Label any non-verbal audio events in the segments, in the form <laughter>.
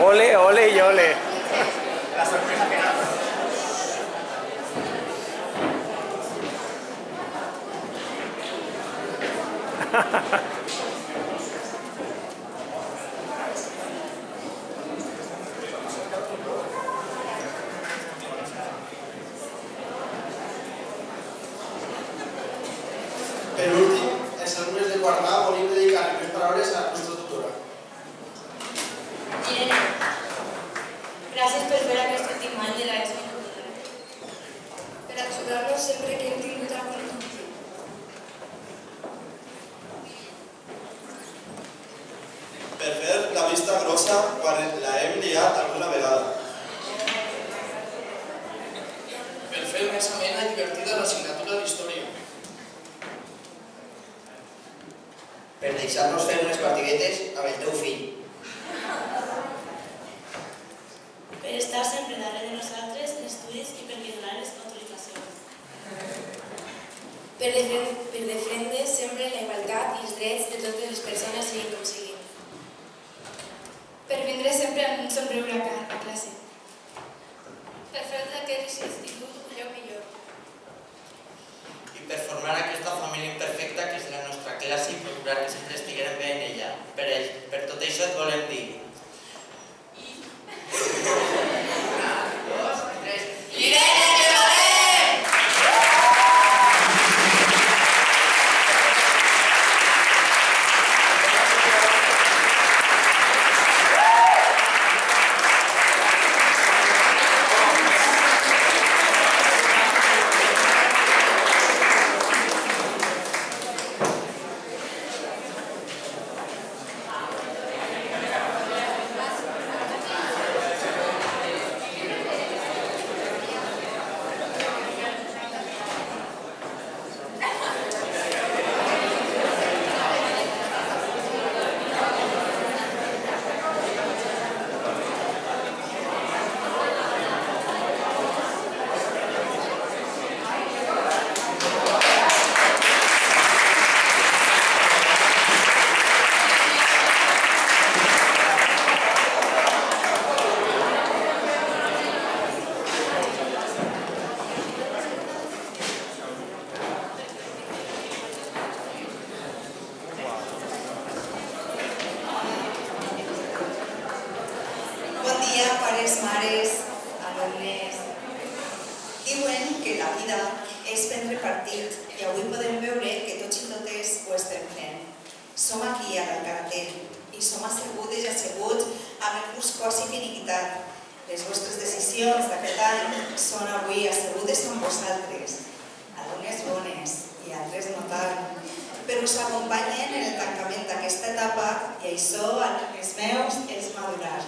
Ole, ole y ole. La sorpresa que da. <laughs> paraules a la nostra tutora. Irene, gràcies per fer aquest últim any de l'ESO per ajudar-nos sempre que hem tingut algun dubte. Per fer la vista grossa quan la hem liat alguna vegada. per fer més amena i divertida l'assignatura d'història. Per deixar-nos fer unes partiguetes amb el teu fill. Per estar sempre darrere de nosaltres en estudis i per millorar les autoritzacions. Per, defen per defendre sempre la igualtat i els drets de totes les persones i com sigui. Per vindre sempre amb un somriure a ca- a classe. Per fer d'aquest institut un lloc millor. I per formar aquesta família imperfecta que és la nostra classe i procurar que sempre estiguem bé en ella. Per, ell, per tot això et volem dir. Dos, tres. Irene, te volem! Bon dia, pares, mares, alumnes. Diuen que la vida és prendre partit i avui podem veure que tots i totes ho estem fent. Som aquí a l'Alcartel i som assegudes i asseguts amb el curs quasi finiquitat. Les vostres decisions d'aquest any són avui assegudes amb vosaltres, algunes bones i altres no tant, però us acompanyen en el tancament d'aquesta etapa i això, alumnes meus, és madurar.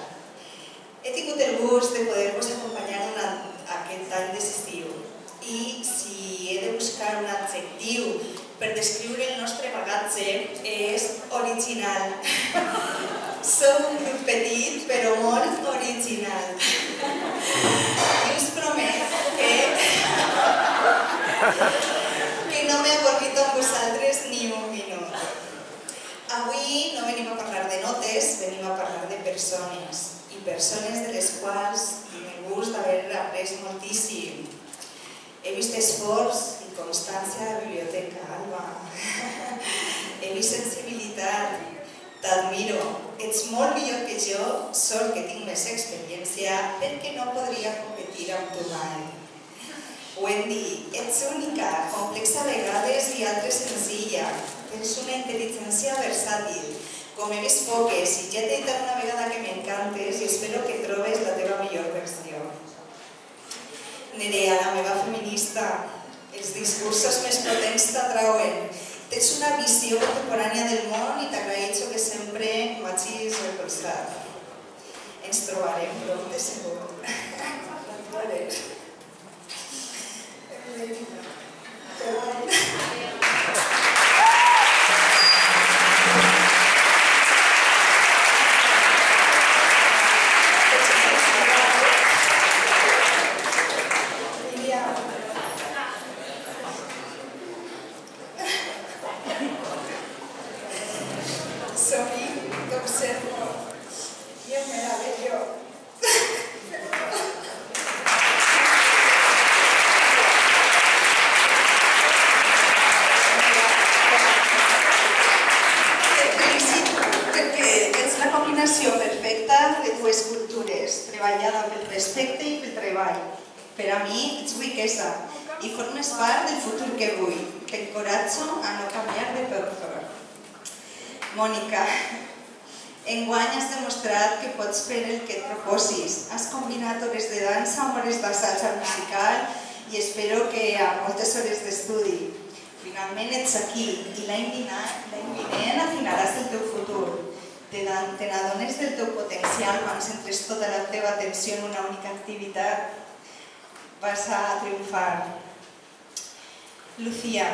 He tingut el gust de poder-vos acompanyar durant aquest any d'estiu i si he de buscar un adjectiu per descriure el nostre bagatge és original. <laughs> Som un grup petit però molt original. I us promet que, <laughs> que no m'he avorrit amb vosaltres ni un minut. Avui no venim a parlar de notes, venim a parlar de persones i persones de les quals tinc el gust d'haver après moltíssim. He vist esforç i constància la biblioteca, Alba. <laughs> He vist sensibilitat, t'admiro. Ets molt millor que jo, sort que tinc més experiència, perquè no podria competir amb tu mai. Wendy, ets única, complexa a vegades i altres senzilla. Tens una intel·ligència versàtil, com he vist poques, i ja t'he dit una vegada que m'encantes i espero que trobes la teva millor versió. Nerea, la meva feminista, els discursos més potents t'atrauen. Tens una visió contemporània del món i t'agraeixo que sempre m'hagis recolzat. Ens trobarem prop de eres. Miriam. Dues cultures, treballada pel respecte i pel treball. Per a mi ets riquesa i formes part del futur que vull. T'encoratjo a no canviar de perfil. Mònica, enguany has demostrat que pots fer el que et proposis. Has combinat hores de dansa amb hores d'assaig musical i espero que amb moltes hores d'estudi. Finalment ets aquí i l'any vinent afinaràs el teu futur. Te n'adones del teu potencial quan centres tota la teva atenció en una única activitat. Vas a triomfar. Lucía,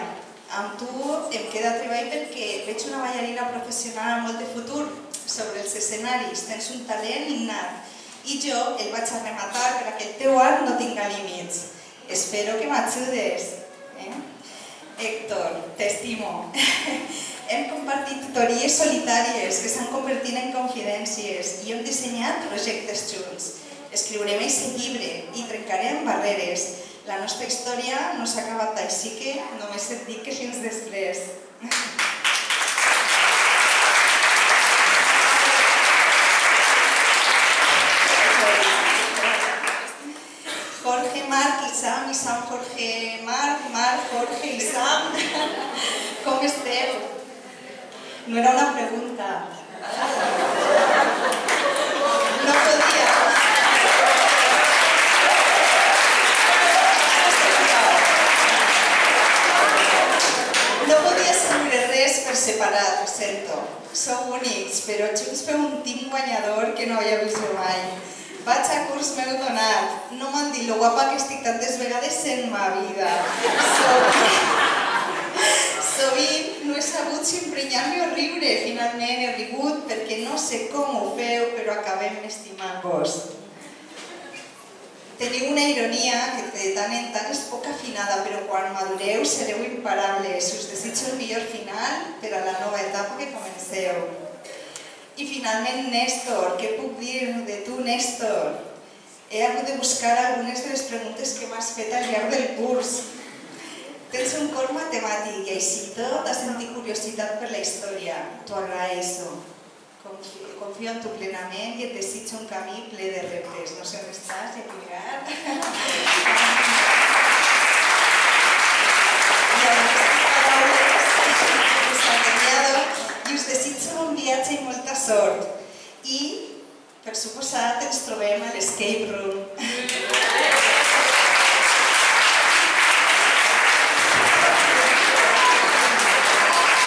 amb tu em queda treball perquè veig una ballarina professional amb molt de futur sobre els escenaris. Tens un talent innat i jo el vaig a rematar perquè el teu art no tinga límits. Espero que m'ajudes. Eh? Héctor, t'estimo. <laughs> hem compartit tutories solitàries que s'han convertit en confidències i hem dissenyat projectes junts. Escriurem aquest llibre i trencarem barreres. La nostra història no s'ha acabat així que només et dic que fins després. Jorge, Marc i Sam, Jorge, Marc, Marc, Jorge i Sam. Com esteu? No era una pregunta. No podia. No podia escriure res per separat, ho sento. Sou únics, però junts feu un team guanyador que no havia vist mai. Vaig a curs meu donat. No m'han dit lo guapa que estic tantes vegades en ma vida. Sovint no he sabut si emprenyar-me o riure. Finalment he rigut perquè no sé com ho feu, però acabem estimant-vos. Teniu una ironia que de tant en tant és poc afinada, però quan madureu sereu imparables. Us desitjo el millor final per a la nova etapa que comenceu. I finalment, Néstor, què puc dir de tu, Néstor? He hagut de buscar algunes de les preguntes que m'has fet al llarg del curs. Tens un cor matemàtic i així tot has sentit curiositat per la història. T'ho agraeixo. Confio, en tu plenament i et desitjo un camí ple de reptes. No sé on estàs, ja mirat. I acomiado i us desitjo un viatge i molta sort. I, per suposat, ens trobem a l'escape room.